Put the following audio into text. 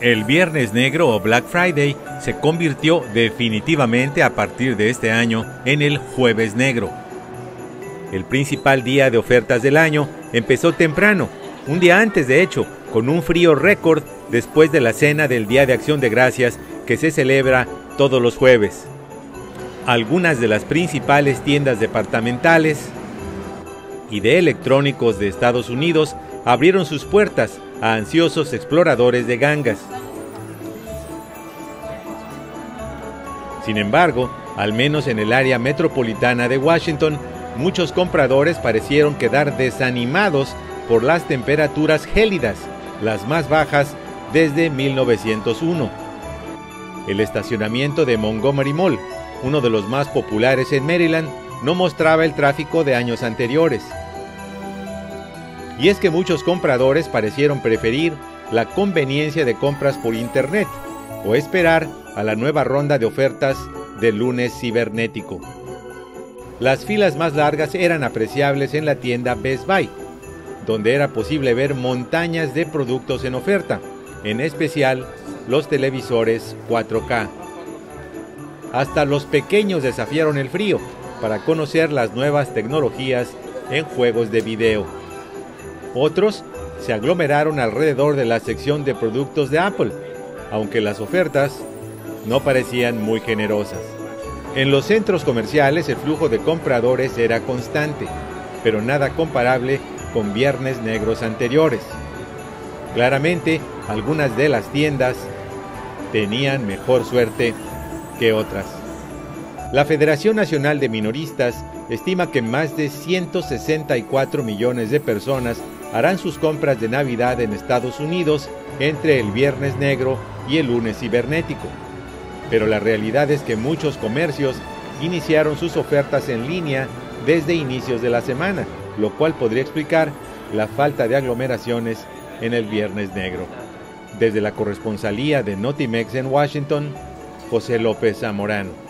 El Viernes Negro o Black Friday se convirtió definitivamente a partir de este año en el Jueves Negro. El principal día de ofertas del año empezó temprano, un día antes de hecho, con un frío récord después de la cena del Día de Acción de Gracias que se celebra todos los jueves. Algunas de las principales tiendas departamentales y de electrónicos de Estados Unidos abrieron sus puertas a ansiosos exploradores de gangas. Sin embargo, al menos en el área metropolitana de Washington, muchos compradores parecieron quedar desanimados por las temperaturas gélidas, las más bajas desde 1901. El estacionamiento de Montgomery Mall, uno de los más populares en Maryland, no mostraba el tráfico de años anteriores. Y es que muchos compradores parecieron preferir la conveniencia de compras por Internet o esperar a la nueva ronda de ofertas del lunes cibernético. Las filas más largas eran apreciables en la tienda Best Buy, donde era posible ver montañas de productos en oferta, en especial los televisores 4K. Hasta los pequeños desafiaron el frío para conocer las nuevas tecnologías en juegos de video. Otros se aglomeraron alrededor de la sección de productos de Apple, aunque las ofertas no parecían muy generosas. En los centros comerciales el flujo de compradores era constante, pero nada comparable con viernes negros anteriores. Claramente, algunas de las tiendas tenían mejor suerte que otras. La Federación Nacional de Minoristas estima que más de 164 millones de personas harán sus compras de Navidad en Estados Unidos entre el Viernes Negro y el lunes cibernético. Pero la realidad es que muchos comercios iniciaron sus ofertas en línea desde inicios de la semana, lo cual podría explicar la falta de aglomeraciones en el Viernes Negro. Desde la corresponsalía de Notimex en Washington, José López Zamorano.